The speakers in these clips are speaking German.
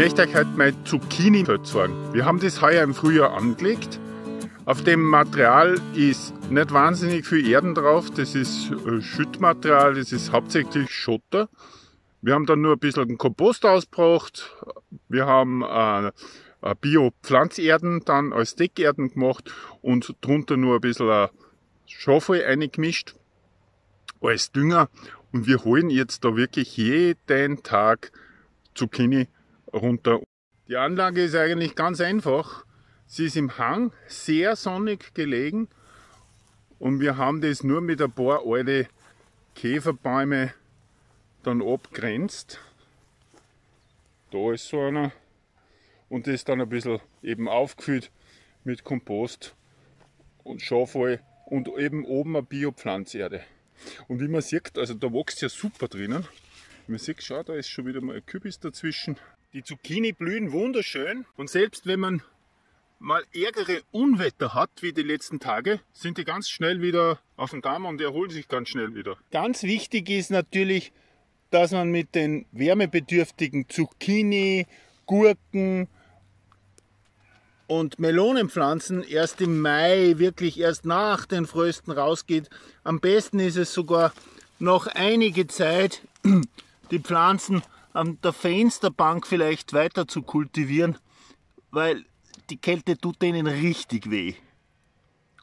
möchte euch heute mein Zucchini-Feld zeigen. Wir haben das heuer im Frühjahr angelegt. Auf dem Material ist nicht wahnsinnig viel Erden drauf. Das ist äh, Schüttmaterial, das ist hauptsächlich Schotter. Wir haben dann nur ein bisschen Kompost ausgebracht. Wir haben äh, Bio-Pflanzerden dann als Deckerden gemacht und drunter nur ein bisschen äh, Schafel eingemischt als Dünger. Und wir holen jetzt da wirklich jeden Tag Zucchini runter. Die Anlage ist eigentlich ganz einfach. Sie ist im Hang, sehr sonnig gelegen und wir haben das nur mit ein paar alte Käferbäume dann abgrenzt. Da ist so einer und das dann ein bisschen eben aufgefüllt mit Kompost und Schafwolle und eben oben eine Biopflanzerde. Und wie man sieht, also da wächst ja super drinnen. Man sieht, schau, da ist schon wieder mal ein Kürbis dazwischen. Die Zucchini blühen wunderschön und selbst wenn man mal ärgere Unwetter hat, wie die letzten Tage, sind die ganz schnell wieder auf dem Damm und erholen sich ganz schnell wieder. Ganz wichtig ist natürlich, dass man mit den wärmebedürftigen Zucchini, Gurken und Melonenpflanzen erst im Mai, wirklich erst nach den Frösten rausgeht. Am besten ist es sogar noch einige Zeit, die Pflanzen an der Fensterbank vielleicht weiter zu kultivieren, weil die Kälte tut denen richtig weh.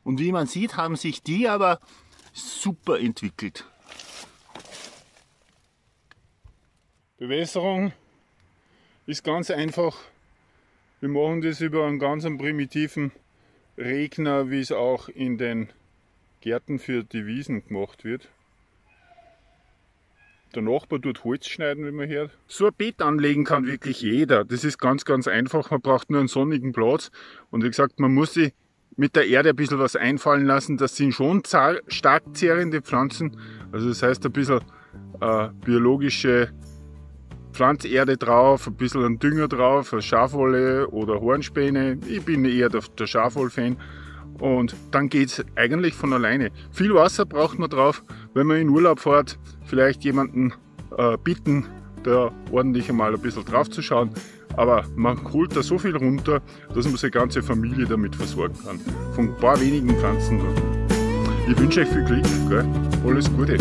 Und wie man sieht, haben sich die aber super entwickelt. Bewässerung ist ganz einfach. Wir machen das über einen ganz primitiven Regner, wie es auch in den Gärten für die Wiesen gemacht wird. Der Nachbar tut Holz schneiden, wie man hört. So ein Beet anlegen kann wirklich jeder. Das ist ganz, ganz einfach. Man braucht nur einen sonnigen Platz. Und wie gesagt, man muss sich mit der Erde ein bisschen was einfallen lassen. Das sind schon stark zehrende Pflanzen. Also das heißt ein bisschen äh, biologische Pflanzerde drauf, ein bisschen ein Dünger drauf, Schafwolle oder Hornspäne. Ich bin eher der, der Schafwoll-Fan. Und dann geht es eigentlich von alleine. Viel Wasser braucht man drauf, wenn man in Urlaub fährt, vielleicht jemanden äh, bitten, da ordentlich einmal ein bisschen drauf zu schauen. Aber man holt da so viel runter, dass man seine ganze Familie damit versorgen kann. Von ein paar wenigen Pflanzen. Ich wünsche euch viel Glück. Gell? Alles Gute.